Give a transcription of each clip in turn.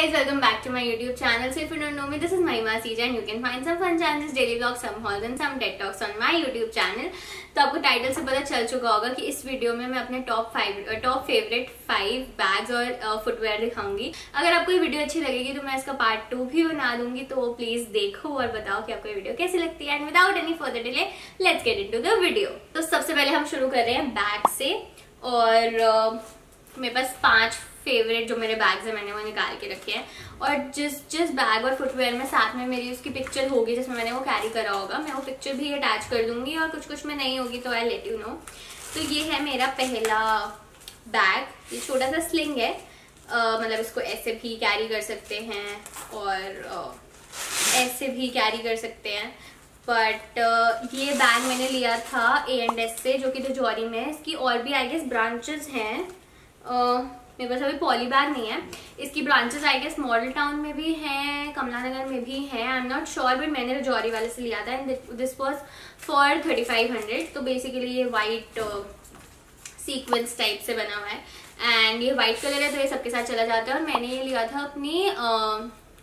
guys, welcome back to my YouTube channel. So if you don't know me, this is Mahima Sija and you can find some fun challenges, daily vlogs, some hauls and some TED Talks on my YouTube channel. तो आपको title से पता चल चुका होगा कि इस video में मैं अपने top five top favourite five bags और फुटवेयर दिखाऊँगी अगर आपको ये वीडियो अच्छी लगेगी तो मैं इसका पार्ट टू भी बना दूँगी तो प्लीज़ देखो और बताओ कि आपको ये वीडियो कैसी लगती है and without any further delay let's get into the video तो सबसे पहले हम शुरू कर रहे हैं बैग से और uh, मेरे पास पाँच फेवरेट जो मेरे बैग्स है मैंने वो निकाल के रखे हैं। और जिस जिस बैग और फुटवेयर में साथ में मेरी उसकी पिक्चर होगी जिसमें मैंने वो कैरी करा होगा मैं वो पिक्चर भी अटैच कर दूँगी और कुछ कुछ में नहीं होगी तो आई लेट यू नो तो ये है मेरा पहला बैग ये छोटा सा स्लिंग है मतलब इसको ऐसे भी कैरी कर सकते हैं और ऐसे भी कैरी कर सकते हैं। बट uh, ये बैग मैंने लिया था ए एंड एस से जो कि रजौरी में है। इसकी और भी आई गेस ब्रांचेस हैं। uh, मेरे पास अभी पॉली बैग नहीं है। इसकी branches I guess model town में भी हैं कमला नगर में भी हैं। I am not sure but मैंने रजौरी वाले से लिया था and this was for thirty five hundred तो बेसिकली ये वाइट सीक्वेंस टाइप से बना हुआ है। एंड ये वाइट कलर है तो ये सबके साथ चला जाता है। और मैंने ये लिया था अपनी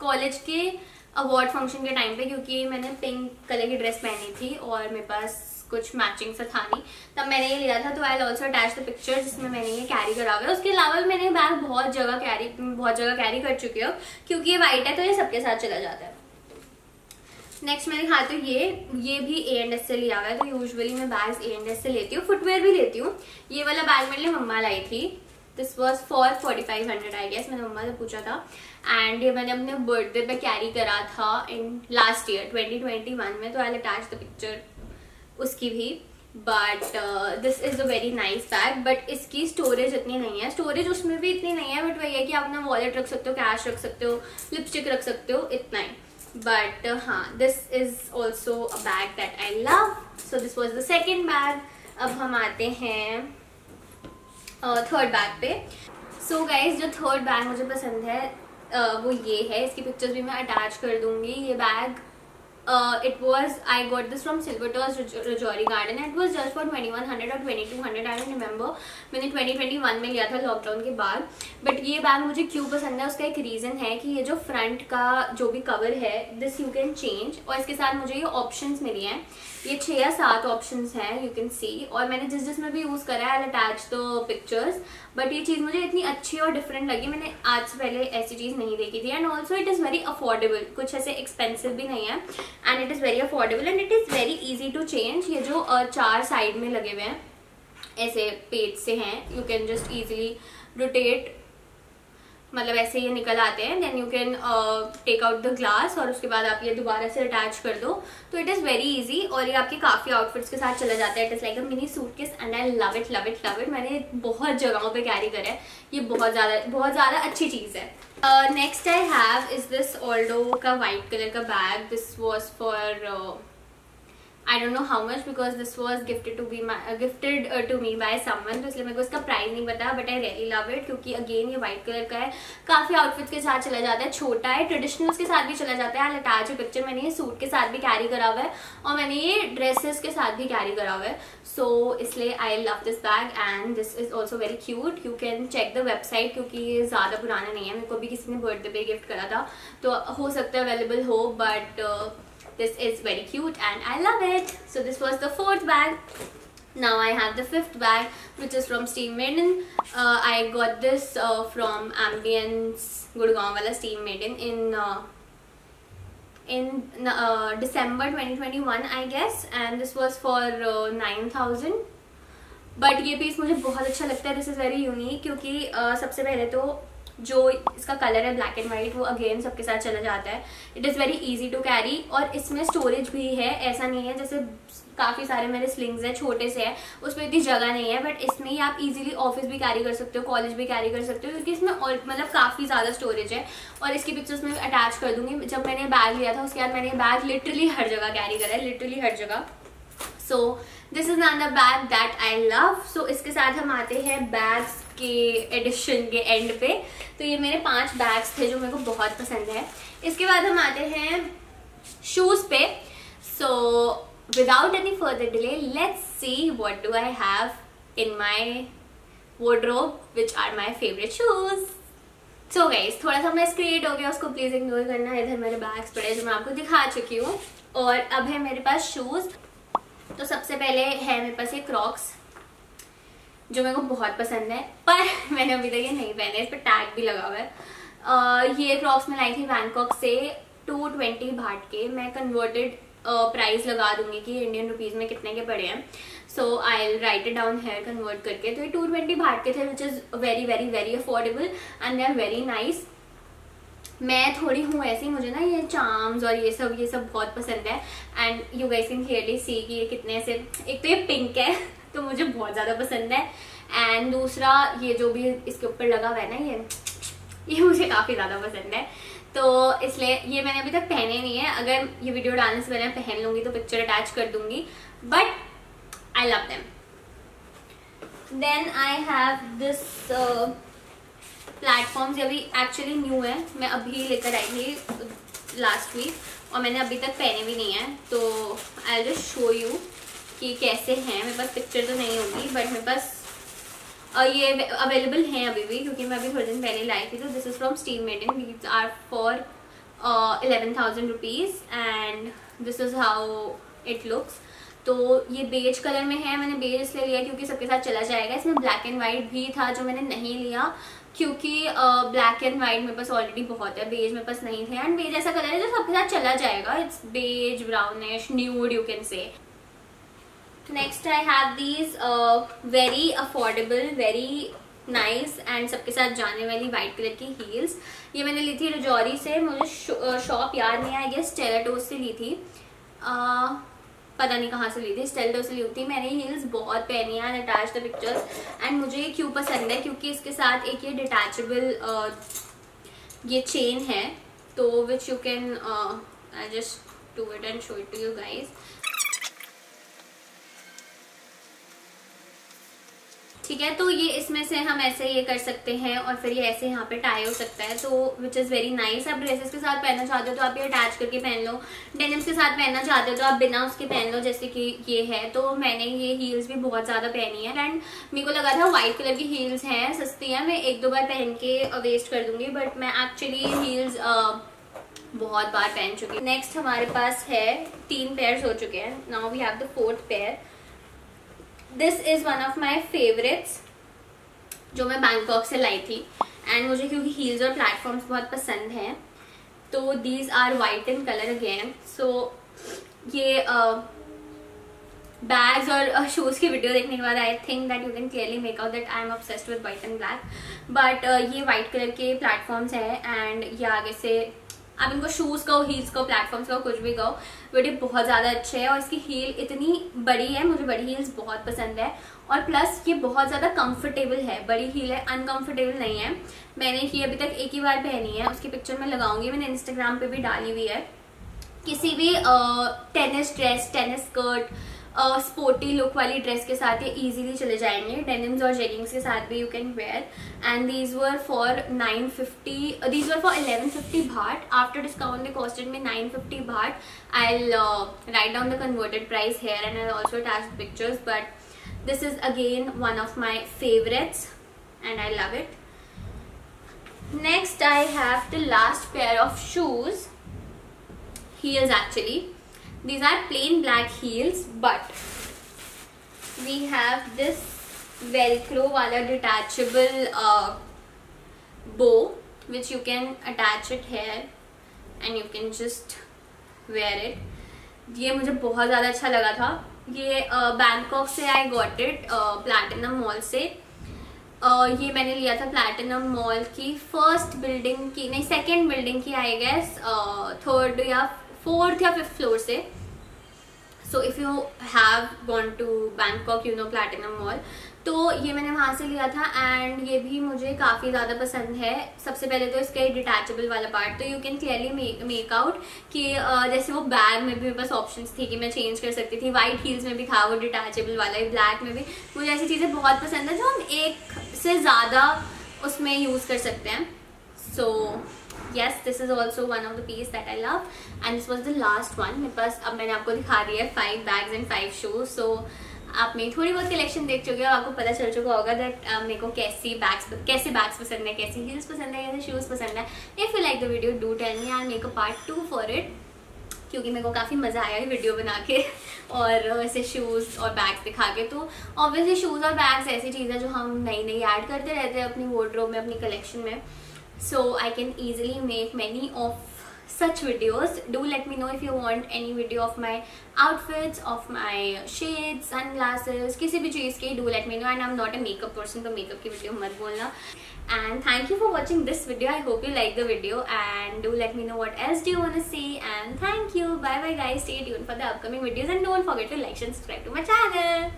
कॉलेज uh, के अवार्ड फ़ंक्शन के टाइम पे क्योंकि मैंने पिंक कलर की ड्रेस पहनी थी और मेरे पास कुछ मैचिंग सा था नहीं। तब मैंने ये लिया था तो I also attach the picture जिसमें मैंने ये कैरी करा हुआ है। उसके अलावा मैंने बैग बहुत जगह कैरी बहुत जगह कैरी कर चुकी हूँ, क्योंकि ये वाइट है तो ये सबके साथ चला जाता है। नेक्स्ट मैं दिखाती हूँ ये ये भी ए एंड एस से लिया हुआ है तो यूजुअली मैं बैग ए एंड एस से लेती हूँ फुटवेयर भी लेती हूँ। ये वाला बैग मेरे लिए मम्मा लाई थी। This was for forty five hundred I guess मैंने मम्मा से पूछा था। एंड ये मैंने अपने बर्थडे पे कैरी करा था in last year twenty twenty one में तो आई अटैच द पिक्चर उसकी भी but this is a very nice bag but इसकी स्टोरेज इतनी नहीं है। स्टोरेज उसमें भी इतनी नहीं है बट वही है कि आप अपना वॉलेट रख सकते हो कैश रख सकते हो लिपस्टिक रख सकते हो इतना ही। बट uh, हाँ this is also a bag that I love so this was the second bag अब हम आते हैं थर्ड uh, बैग पे। सो so गाइज़ जो थर्ड बैग मुझे पसंद है uh, वो ये है। इसकी पिक्चर्स भी मैं अटैच कर दूँगी। ये bag uh, it was I got this from Silver Tours Rajouri Garden it was just for 2100 or 2200 I don't remember. मैंने 2021 में लिया था लॉकडाउन के बाद. बट ये बैग मुझे क्यों पसंद है उसका एक रीज़न है कि ये जो फ्रंट का जो भी कवर है दिस यू कैन चेंज और इसके साथ मुझे ये ऑप्शंस मिली हैं. ये छः या सात ऑप्शन हैं यू कैन सी और मैंने जिस जिसमें भी यूज़ करा है I attach the pictures but ये चीज़ मुझे इतनी अच्छी और डिफरेंट लगी मैंने आज से पहले ऐसी चीज़ नहीं देखी थी. And also it is very affordable कुछ ऐसे एक्सपेंसिव भी नहीं है. And it is very affordable and it is very easy to change ये जो चार साइड में लगे हुए हैं, ऐसे पेज से हैं you can just easily rotate मतलब ऐसे ये निकल आते हैं then you can take out the glass और उसके बाद आप ये दोबारा से अटैच कर दो। तो इट इज़ वेरी इजी और ये आपके काफ़ी आउटफिट्स के साथ चला जाता है। It is like a mini suitcase and I love it love it love it मैंने बहुत जगहों पे कैरी करा है। ये बहुत ज़्यादा बहुत ज़्यादा अच्छी चीज़ है। Next I have is this Aldo का वाइट कलर का bag this was for I don't know how much because this was gifted to be my gifted to me by someone तो इसलिए मेरे को इसका प्राइस नहीं पता but I really love it क्योंकि अगेन ये व्हाइट कलर का है। काफ़ी आउटफिट्स के साथ चला जाता है छोटा है ट्रेडिशनल्स के साथ भी चला जाता है। अटैच पिक्चर मैंने ये सूट के साथ भी कैरी करा हुआ है और मैंने ये ड्रेसेस के साथ भी कैरी करा हुआ है। सो so, इसलिए I love this bag and this is also very cute you can check the website क्योंकि ये ज़्यादा पुराना नहीं है। मेरे को भी किसी ने बर्थडे पे गिफ्ट करा था। तो हो सकता है अवेलेबल हो but This is very cute and I love it. So this was the fourth bag. Now I have the fifth bag which is from Steam Maiden. Uh, I got this uh, from Ambience Gurgaon wala Steam Maiden in uh, in uh, December 2021 I guess and this was for uh, 9000 but ये piece मुझे बहुत अच्छा लगता है this is very unique क्योंकि uh, सबसे पहले तो जो इसका कलर है ब्लैक एंड व्हाइट वो अगेन सबके साथ चला जाता है. It is very easy to carry और इसमें स्टोरेज भी है. ऐसा नहीं है जैसे काफ़ी सारे मेरे स्लिंग्स हैं, छोटे से है, उसमें इतनी जगह नहीं है बट इसमें ही आप इजीली ऑफ़िस भी कैरी कर सकते हो कॉलेज भी कैरी कर सकते हो, क्योंकि इसमें और मतलब काफ़ी ज़्यादा स्टोरेज है. और इसकी पिक्चर्स मैं अटैच कर दूँगी. जब मैंने बैग लिया था, उसके बाद मैंने बैग लिटरली हर जगह कैरी करा है लिटरली हर जगह. So this is the bag that I love so इसके साथ हम आते हैं बैग्स के एडिशन के एंड पे। तो ये मेरे पाँच बैग्स थे जो मेरे को बहुत पसंद है। इसके बाद हम आते हैं शूज़ पे। So without any further delay let's see what do I have in my wardrobe, which are my favorite shoes. So guys थोड़ा सा मैं क्रिएट हो गया, उसको प्लीज़ इग्नोर करना। इधर मेरे बैग्स पड़े जो मैं आपको दिखा चुकी हूँ। और अब है मेरे पास शूज़ तो सबसे पहले है मेरे पास ये क्रॉक्स जो मेरे को बहुत पसंद है, पर मैंने अभी तक ये नहीं पहने, इस पर टैग भी लगा हुआ है। ये क्रॉक्स मैं लाई थी बैंकॉक से टू ट्वेंटी भाट के। मैं कन्वर्टेड प्राइस लगा दूँगी कि इंडियन रुपीज़ में कितने के पड़े हैं। So I'll write it down here convert करके। तो ये टू ट्वेंटी भाट के थे which is very very very affordable and they are very nice मैं थोड़ी हूँ ऐसी, मुझे ना ये चार्म्स और ये सब ये सब बहुत पसंद है। And you guys can clearly see कि ये कितने से एक तो ये पिंक है तो मुझे बहुत ज़्यादा पसंद है। एंड दूसरा, ये जो भी इसके ऊपर लगा हुआ है ना ये ये मुझे काफ़ी ज़्यादा पसंद है। तो इसलिए ये मैंने अभी तक पहने नहीं है। अगर ये वीडियो डालने से पहले पहन लूँगी तो पिक्चर अटैच कर दूँगी। But I love them then I have this platforms ये अभी एक्चुअली न्यू है। मैं अभी लेकर आई थी लास्ट वीक और मैंने अभी तक पहने भी नहीं है। तो आई जस्ट शो यू कि कैसे हैं। मेरे पास पिक्चर तो नहीं होगी बट मेरे पास ये अवेलेबल हैं अभी भी, क्योंकि मैं अभी थोड़े दिन पहले लाई थी। तो this is from Steve Madden these are for eleven thousand rupees and this is how it looks तो ये बेज कलर में है। मैंने बेज इसलिए लिया क्योंकि सबके साथ चला जाएगा। इसमें ब्लैक एंड वाइट भी था जो मैंने नहीं लिया। क्योंकि ब्लैक एंड वाइट मेरे पास ऑलरेडी बहुत है बेज मेरे पास नहीं थे एंड बेज ऐसा कलर है जो सबके साथ चला जाएगा। It's beige brownish nude you can say next I have these very affordable very nice and सबके साथ जाने वाली वाइट कलर की हील्स ये मैंने ली थी रजौरी से मुझे शॉप याद नहीं आई गेस टेराटोस से ली थी। uh, पता नहीं कहाँ से ली थी स्टेल्डो से ली थी मैंने हील्स बहुत पहनी है अटैच द पिक्चर्स एंड मुझे ये क्यों पसंद है, क्योंकि इसके साथ एक ये डिटैचेबल ये चेन है। तो which you can I just to it and show it to you guys ठीक है? तो ये इसमें से हम ऐसे ये कर सकते हैं और फिर ये ऐसे यहाँ पे टाई हो सकता है तो विच इज़ वेरी नाइस आप ड्रेसेस के साथ पहनना चाहते हो तो आप ये अटैच करके पहन लो। डेनिम्स के साथ पहनना चाहते हो तो आप बिना उसके पहन लो, जैसे कि ये है। तो मैंने ये हील्स भी बहुत ज़्यादा पहनी है एंड मेरे को लगा था व्हाइट कलर की हील्स हैं, सस्ती हैं। मैं एक दो बार पहन के वेस्ट कर दूँगी बट मैं एक्चुअली हील्स बहुत बार पहन चुकी नेक्स्ट हमारे पास है तीन पेयर्स हो चुके हैं। Now we have the fourth pair this is one of my favourites जो मैं बैंकॉक से लाई थी. एंड मुझे क्योंकि हील्स और प्लेटफॉर्म्स बहुत पसंद हैं तो these are white in colour again so ये बैग्स uh, और शूज़ uh, की वीडियो देखने के बाद I think that you can clearly make out that I am obsessed with white and black but ये वाइट कलर के platforms हैं and ये आगे से आप इनको शूज़ कहो हील्स कहो प्लेटफॉर्म्स कहो, कुछ भी कहो बट ये बहुत ज़्यादा अच्छे है और इसकी हील इतनी बड़ी है, मुझे बड़ी हील्स बहुत पसंद है। और प्लस ये बहुत ज़्यादा कंफर्टेबल है, बड़ी हील है अनकंफर्टेबल नहीं है। मैंने ये अभी तक एक ही बार पहनी है, उसकी पिक्चर मैं लगाऊँगी, मैंने इंस्टाग्राम पर भी डाली हुई है। किसी भी tennis dress tennis skirt sporty look वाली ड्रेस के साथ ये इजीली चले जाएँगे। डेनिम्स और जेगिंग्स के साथ भी you can wear and these were for 950 these were for 1150 baht after discount they costed में 950 baht I write down the converted price here and I also attach pictures but this is again one of my favorites and I love it. Next, I have the last pair of shoes. Heels, actually. These are plain black heels but we have this velcro wala detachable uh, bow which you can attach it here and you can just wear it ये मुझे बहुत ज़्यादा अच्छा लगा था ये Bangkok uh, से I got it platinum mall से uh, ये मैंने लिया था प्लैटिनम मॉल की फ़र्स्ट बिल्डिंग की नहीं सेकेंड बिल्डिंग की आई गेस थर्ड या फोर्थ या फिफ्थ फ्लोर से। So if you have gone to Bangkok you know platinum mall तो ये मैंने वहाँ से लिया था एंड ये भी मुझे काफ़ी ज़्यादा पसंद है। सबसे पहले तो इसका डिटैचेबल वाला पार्ट तो you can clearly make out कि जैसे वो बैग में भी मेरे पास ऑप्शन थी कि मैं चेंज कर सकती थी। वाइट हील्स में भी था वो डिटैचेबल वाला ब्लैक में भी। मुझे ऐसी चीज़ें बहुत पसंद है जो हम एक से ज़्यादा उसमें यूज़ कर सकते हैं। सो so, yes this is also one of the piece that I love. And this was the last one. मेरे पास अब मैंने आपको दिखा दिया है five bags and five shoes. So आप मेरी थोड़ी बहुत कलेक्शन देख चुके हो आपको पता चल चुका होगा दैट uh, मेरे को कैसी बैग्स कैसे बैग्स पसंद है कैसी हील्स पसंद है कैसे शूज़ पसंद है. If you like the video do tell me and make a part two for it क्योंकि मेरे को काफ़ी मज़ा आया है वीडियो बना के और ऐसे शूज़ और बैग्स दिखा के. तो ऑब्वियसली शूज़ और बैग्स ऐसी चीज़ है जो हम नई नई ऐड करते रहते हैं अपनी वोड्रोब में अपनी कलेक्शन में. So I can easily make many of such videos. Do let me know if you want any video of my outfits of my shades sunglasses kisi bhi cheez ke do let me know. And i'm not a makeup person so makeup ki video mat bolna. And thank you for watching this video. I hope you like the video. And do let me know what else do you want to see. And thank you. Bye bye guys. Stay tuned for the upcoming videos. And don't forget to like and subscribe to my channel